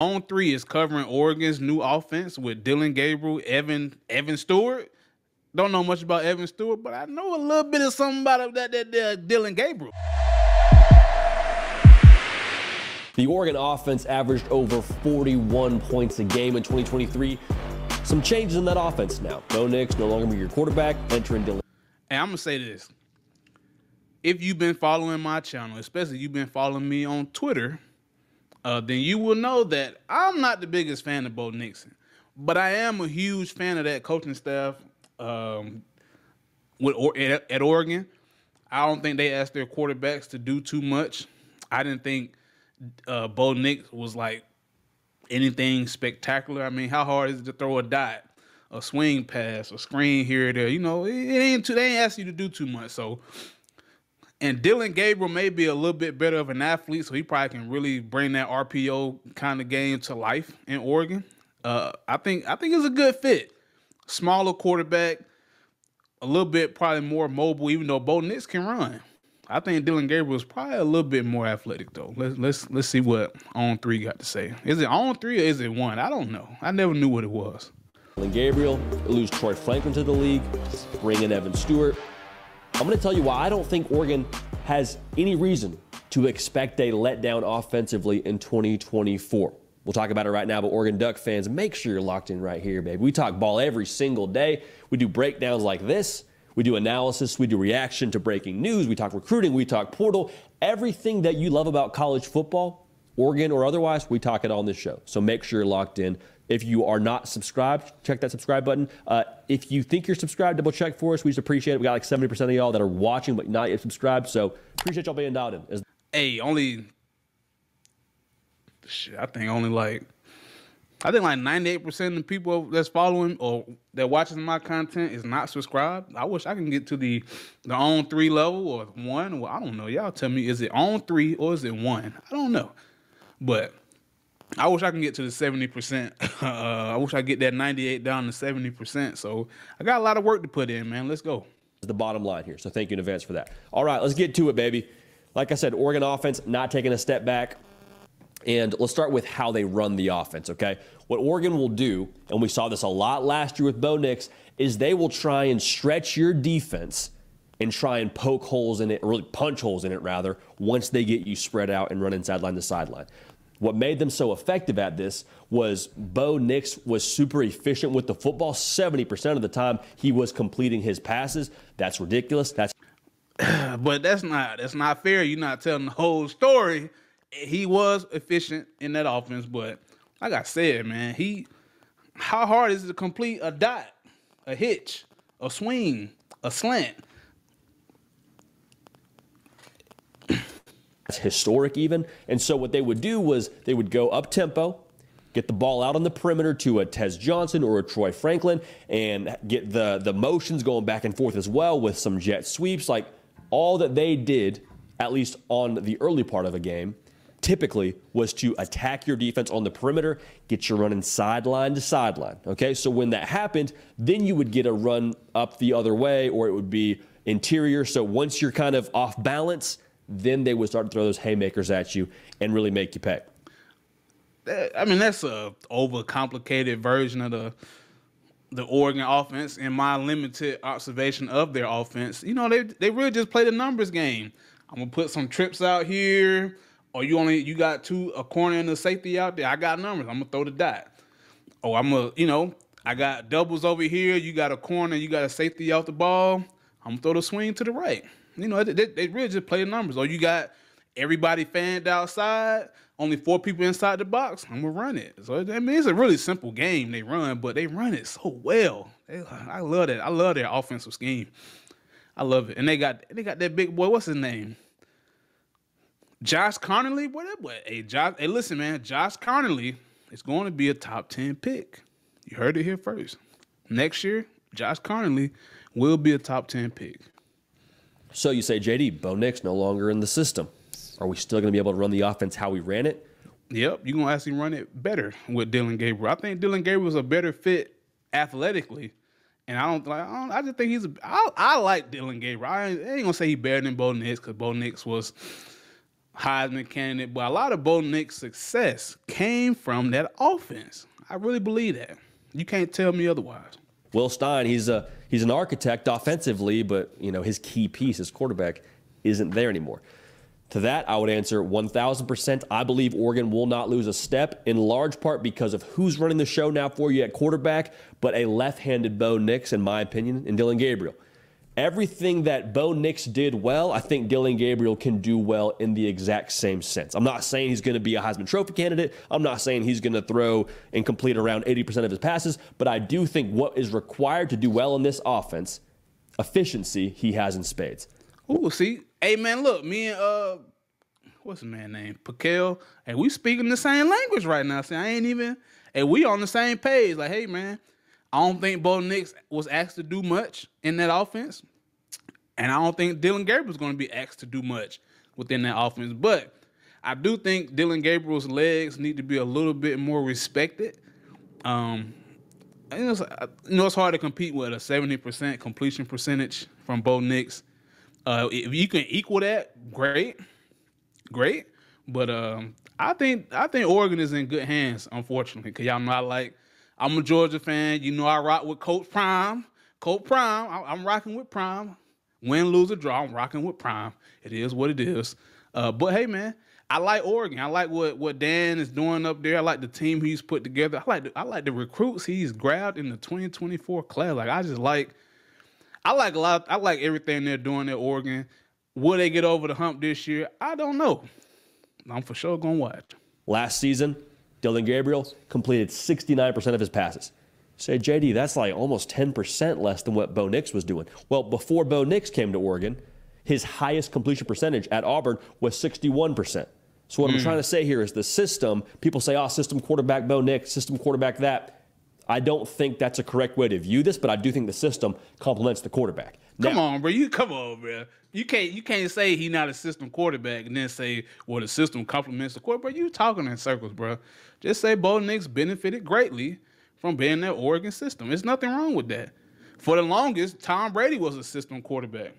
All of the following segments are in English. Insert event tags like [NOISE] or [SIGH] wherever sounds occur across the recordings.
On three is covering Oregon's new offense with Dillon Gabriel, Evan Evan Stewart. Don't know much about Evan Stewart, but I know a little bit of something about that that, that Dillon Gabriel. The Oregon offense averaged over 41 points a game in 2023. Some changes in that offense now. Bo Nix no longer be your quarterback, entering Dillon. And I'm gonna say this: if you've been following my channel, especially you've been following me on Twitter, uh, then you will know that I'm not the biggest fan of Bo Nixon, but I am a huge fan of that coaching staff um, with at, at Oregon. I don't think they asked their quarterbacks to do too much. I didn't think uh, Bo Nix was like anything spectacular. I mean, how hard is it to throw a dot, a swing pass, a screen here or there? You know, it, it ain't too, they ain't ask you to do too much. So and Dillon Gabriel may be a little bit better of an athlete, so he probably can really bring that RPO kind of game to life in Oregon. Uh, I think I think it's a good fit. Smaller quarterback, a little bit probably more mobile, even though Bo Nix can run. I think Dillon Gabriel is probably a little bit more athletic though. Let's let's let's see what on three got to say. Is it on three or is it one? I don't know. I never knew what it was. Dillon Gabriel lose Troy Franklin to the league, bring in Evan Stewart. I'm going to tell you why I don't think Oregon has any reason to expect a letdown offensively in 2024. We'll talk about it right now, but Oregon Duck fans, make sure you're locked in right here, baby. We talk ball every single day. We do breakdowns like this. We do analysis. We do reaction to breaking news. We talk recruiting. We talk portal. Everything that you love about college football, Oregon or otherwise, we talk it on this show. So make sure you're locked in. If you are not subscribed, check that subscribe button. Uh, if you think you're subscribed, double check for us. We just appreciate it. We got like 70% of y'all that are watching but not yet subscribed. So appreciate y'all being dialed in. Hey, only, shit, I think only like, I think like 98% of the people that's following or that watching my content is not subscribed. I wish I can get to the the on three level or one. Well, I don't know. Y'all tell me, is it on three or is it one? I don't know. But I wish I can get to the 70%. [LAUGHS] Uh, I wish I get that 98 down to 70%. So I got a lot of work to put in, man. Let's go. The bottom line here. So thank you in advance for that. All right, let's get to it, baby. Like I said, Oregon offense not taking a step back. And let's start with how they run the offense, okay? What Oregon will do, and we saw this a lot last year with Bo Nix, is they will try and stretch your defense and try and poke holes in it, or really punch holes in it, rather, once they get you spread out and running sideline to sideline. What made them so effective at this was Bo Nix was super efficient with the football. 70% of the time he was completing his passes. That's ridiculous. That's [CLEARS THROAT] but that's not that's not fair. You're not telling the whole story. He was efficient in that offense, but like I said, man, he how hard is it to complete a dot, a hitch, a swing, a slant? Historic even. And so what they would do was they would go up tempo, get the ball out on the perimeter to a Tez Johnson or a Troy Franklin, and get the the motions going back and forth as well with some jet sweeps. Like all that they did, at least on the early part of a game, typically was to attack your defense on the perimeter, get you running sideline to sideline. Okay, so when that happened, then you would get a run up the other way, or it would be interior. So once you're kind of off balance, then they would start to throw those haymakers at you and really make you pay. I mean, that's a overcomplicated version of the the Oregon offense. In my limited observation of their offense, you know, they they really just play the numbers game. I'm gonna put some trips out here, or you only you got two a corner and a safety out there. I got numbers. I'm gonna throw the dot. Oh, I'm gonna you know I got doubles over here. You got a corner. You got a safety off the ball. I'm gonna throw the swing to the right. You know, they, they really just play the numbers. Or you got everybody fanned outside, only four people inside the box. I'm gonna run it. So I mean, it's a really simple game they run, but they run it so well. They, I love that. I love their offensive scheme. I love it. And they got they got that big boy. What's his name? Josh Conerly. What? Hey, Josh. Hey, listen, man. Josh Conerly is going to be a top ten pick. You heard it here first. Next year, Josh Conerly will be a top ten pick. So you say, JD, Bo Nix no longer in the system. Are we still going to be able to run the offense how we ran it? Yep, you're going to actually run it better with Dillon Gabriel. I think Dillon Gabriel is a better fit athletically. And I don't like. I, don't, I just think he's. I like Dillon Gabriel. I ain't, I ain't gonna say he's better than Bo Nix because Bo Nix was Heisman candidate, but a lot of Bo Nix success came from that offense. I really believe that. You can't tell me otherwise. Will Stein, he's a he's an architect offensively, but you know his key piece, his quarterback, isn't there anymore. To that, I would answer 1,000%. I believe Oregon will not lose a step, in large part because of who's running the show now for you at quarterback, but a left handed Bo Nix, in my opinion, and Dillon Gabriel. Everything that Bo Nix did well, I think Dillon Gabriel can do well in the exact same sense. I'm not saying he's going to be a Heisman Trophy candidate. I'm not saying he's going to throw and complete around 80% of his passes, but I do think what is required to do well in this offense, efficiency, he has in spades. Ooh, see, hey man, look, me and uh, what's the man name, Pakel, and we speaking the same language right now. See, I ain't even, and we on the same page. Like, hey man, I don't think Bo Nix was asked to do much in that offense. And I don't think Dillon Gabriel is going to be asked to do much within that offense. But I do think Dillon Gabriel's legs need to be a little bit more respected. Um, you know, it's, you know, it's hard to compete with a 70% completion percentage from Bo Nix. Uh, if you can equal that, great, great. But um, I think I think Oregon is in good hands, unfortunately, because y'all know I like I'm a Georgia fan. You know I rock with Coach Prime. Coach Prime. I'm rocking with Prime. Win, lose, or draw. I'm rocking with Prime. It is what it is. Uh, but hey, man, I like Oregon. I like what what Dan is doing up there. I like the team he's put together. I like the, I like the recruits he's grabbed in the 2024 class. Like I just like I like a lot. I like everything they're doing at Oregon. Will they get over the hump this year? I don't know. I'm for sure gonna watch. Last season, Dillon Gabriel completed 69% of his passes. Say, JD, that's like almost 10% less than what Bo Nix was doing. Well, before Bo Nix came to Oregon, his highest completion percentage at Auburn was 61%. So what mm. I'm hmm. trying to say here is the system, people say, oh, system quarterback Bo Nix, system quarterback that. I don't think that's a correct way to view this, but I do think the system complements the quarterback. Now, come on, bro. You come on, bro. You can't you can't say he's not a system quarterback and then say well the system complements the quarterback. You talking in circles, bro. Just say Bo Nix benefited greatly from being that Oregon system. There's nothing wrong with that. For the longest, Tom Brady was a system quarterback.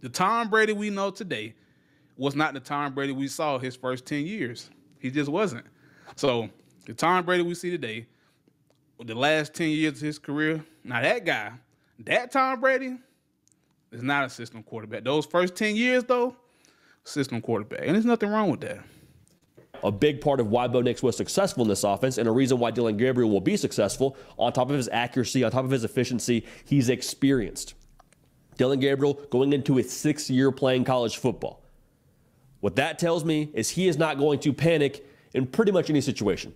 The Tom Brady we know today was not the Tom Brady we saw his first 10 years. He just wasn't. So the Tom Brady we see today, the last 10 years of his career, now that guy, that Tom Brady, is not a system quarterback. Those first 10 years, though, system quarterback. And there's nothing wrong with that a big part of why Bo Nix was successful in this offense and a reason why Dillon Gabriel will be successful. On top of his accuracy, on top of his efficiency, he's experienced. Dillon Gabriel going into his sixth year playing college football. What that tells me is he is not going to panic in pretty much any situation.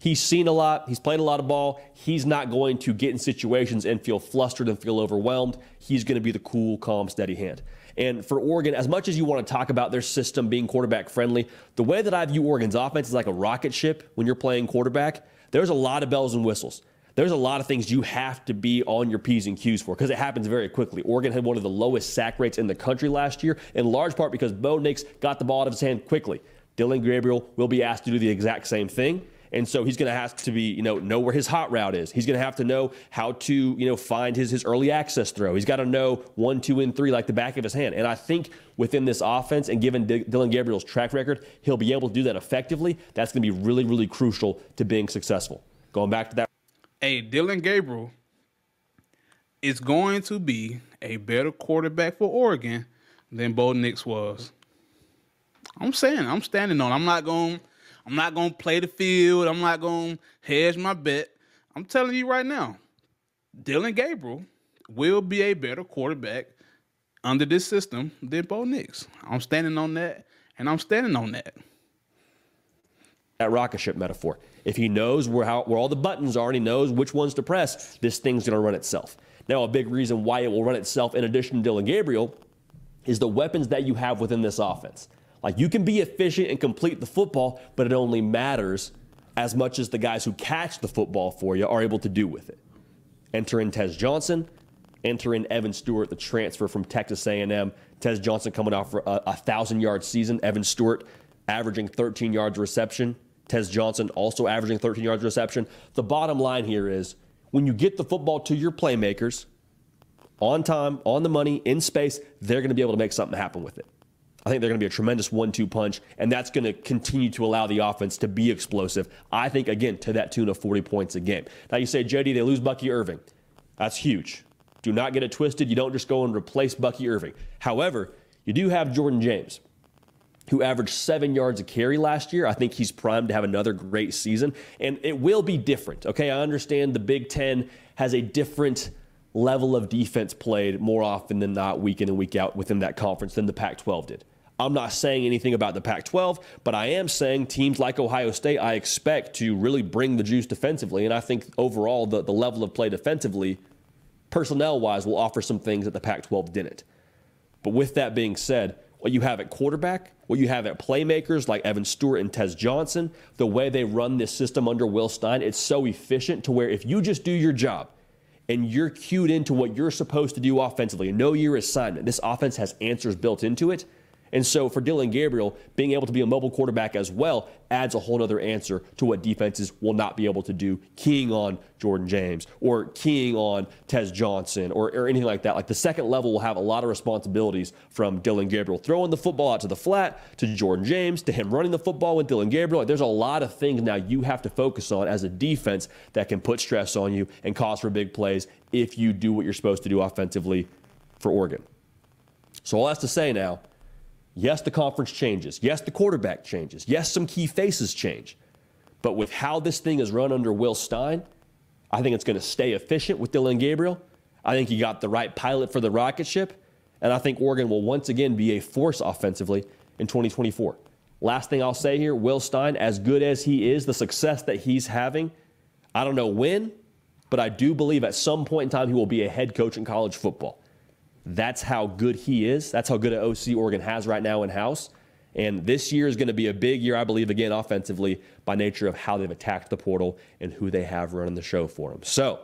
He's seen a lot, he's played a lot of ball. He's not going to get in situations and feel flustered and feel overwhelmed. He's going to be the cool, calm, steady hand. And for Oregon, as much as you want to talk about their system being quarterback friendly, the way that I view Oregon's offense is like a rocket ship when you're playing quarterback. There's a lot of bells and whistles. There's a lot of things you have to be on your P's and Q's for because it happens very quickly. Oregon had one of the lowest sack rates in the country last year, in large part because Bo Nix got the ball out of his hand quickly. Dillon Gabriel will be asked to do the exact same thing. And so he's going to have to be, you know, know where his hot route is. He's going to have to know how to, you know, find his his early access throw. He's got to know one, two, and three like the back of his hand. And I think within this offense and given D- Dillon Gabriel's track record, he'll be able to do that effectively. That's going to be really, really crucial to being successful. Going back to that. Hey, Dillon Gabriel is going to be a better quarterback for Oregon than Bo Nix was. I'm saying, I'm standing on. I'm not going I'm not gonna play the field. I'm not gonna hedge my bet. I'm telling you right now, Dillon Gabriel will be a better quarterback under this system than Bo Nix. I'm standing on that, and I'm standing on that. That rocket ship metaphor. If he knows where how where all the buttons are and he knows which ones to press, this thing's gonna run itself. Now, a big reason why it will run itself, in addition to Dillon Gabriel, is the weapons that you have within this offense. Like you can be efficient and complete the football, but it only matters as much as the guys who catch the football for you are able to do with it. Enter in Tez Johnson, enter in Evan Stewart, the transfer from Texas A&M. Tez Johnson coming off a, a thousand yard season. Evan Stewart averaging 13 yards reception. Tez Johnson also averaging 13 yards reception. The bottom line here is when you get the football to your playmakers on time, on the money, in space, they're going to be able to make something happen with it. I think they're going to be a tremendous one two punch, and that's going to continue to allow the offense to be explosive. I think, again, to that tune of 40 points a game. Now, you say, Jody, they lose Bucky Irving. That's huge. Do not get it twisted. You don't just go and replace Bucky Irving. However, you do have Jordan James, who averaged seven yards a carry last year. I think he's primed to have another great season, and it will be different. Okay, I understand the Big Ten has a different level of defense played more often than not, week in and week out within that conference than the Pac 12 did. I'm not saying anything about the Pac 12, but I am saying teams like Ohio State, I expect to really bring the juice defensively. And I think overall, the, the level of play defensively, personnel wise, will offer some things that the Pac 12 didn't. But with that being said, what you have at quarterback, what you have at playmakers like Evan Stewart and Tez Johnson, the way they run this system under Will Stein, it's so efficient to where if you just do your job, and you're cued into what you're supposed to do offensively know your assignment. This offense has answers built into it. And so for Dillon Gabriel, being able to be a mobile quarterback as well adds a whole other answer to what defenses will not be able to do, keying on Jordan James or keying on Tez Johnson or, or anything like that. Like the second level will have a lot of responsibilities from Dillon Gabriel throwing the football out to the flat, to Jordan James, to him running the football with Dillon Gabriel. Like there's a lot of things now you have to focus on as a defense that can put stress on you and cause for big plays if you do what you're supposed to do offensively for Oregon. So all that's to say now Yes, the conference changes. Yes, the quarterback changes. Yes, some key faces change. But with how this thing is run under Will Stein, I think it's going to stay efficient with Dillon Gabriel. I think you got the right pilot for the rocket ship. And I think Oregon will once again be a force offensively in 2024. Last thing I'll say here Will Stein, as good as he is, the success that he's having, I don't know when, but I do believe at some point in time he will be a head coach in college football. That's how good he is. That's how good an OC Oregon has right now in house. And this year is going to be a big year, I believe, again, offensively, by nature of how they've attacked the portal and who they have running the show for them. So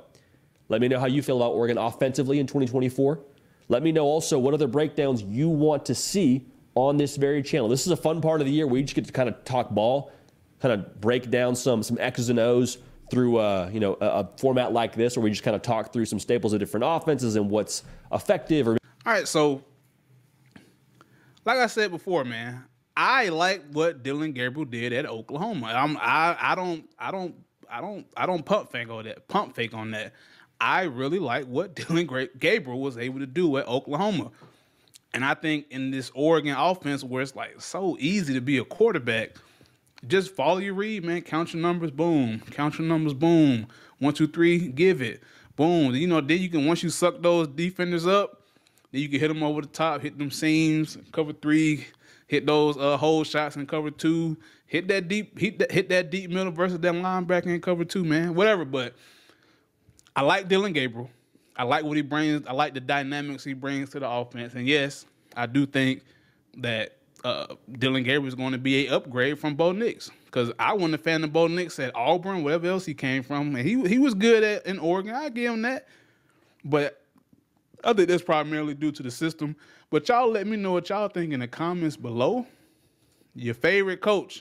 let me know how you feel about Oregon offensively in 2024. Let me know also what other breakdowns you want to see on this very channel. This is a fun part of the year where you just get to kind of talk ball, kind of break down some some X's and O's through a, you know a, a, format like this, where we just kind of talk through some staples of different offenses and what's effective. Or all right, so like I said before, man, I like what Dillon Gabriel did at Oklahoma. I'm, I I don't I don't I don't I don't pump fake on that. Pump fake on that. I really like what [LAUGHS] Dillon Gabriel was able to do at Oklahoma. And I think in this Oregon offense where it's like so easy to be a quarterback, just follow your read, man. Count your numbers, boom. Count your numbers, boom. One, two, three, give it. Boom. You know, then you can once you suck those defenders up, then you can hit them over the top, hit them seams, cover three, hit those uh hole shots and cover two, hit that deep, hit that hit that deep middle versus that linebacker and cover two, man. Whatever. But I like Dillon Gabriel. I like what he brings. I like the dynamics he brings to the offense. And yes, I do think that uh, Dillon Gabriel is going to be a upgrade from Bo Nix because I wasn't a fan of Bo Nix at Auburn, whatever else he came from, and he he was good at in Oregon. I give him that, but I think that's primarily due to the system. But y'all let me know what y'all think in the comments below. Your favorite coach